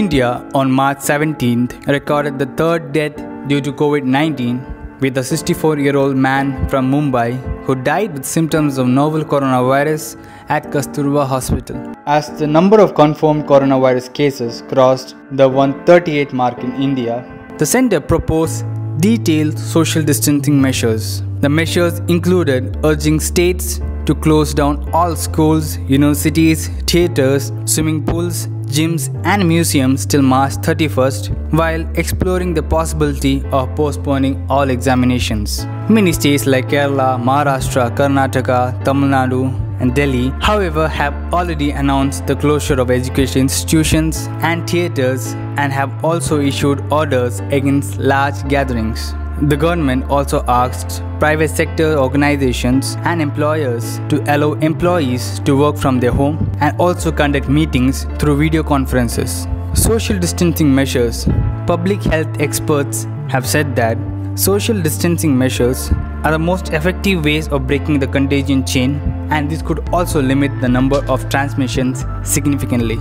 India on March 17th recorded the third death due to COVID 19 with a 64 year old man from Mumbai who died with symptoms of novel coronavirus at Kasturba Hospital. As the number of confirmed coronavirus cases crossed the 138 mark in India, the center proposed detailed social distancing measures. The measures included urging states to close down all schools, universities, theaters, swimming pools, gyms, and museums till March 31st, while exploring the possibility of postponing all examinations. Many states like Kerala, Maharashtra, Karnataka, Tamil Nadu, and Delhi, however, have already announced the closure of education institutions and theaters and have also issued orders against large gatherings. The government also asked private sector organizations and employers to allow employees to work from their home and also conduct meetings through video conferences. Social distancing measures. Public health experts have said that social distancing measures are the most effective ways of breaking the contagion chain and this could also limit the number of transmissions significantly.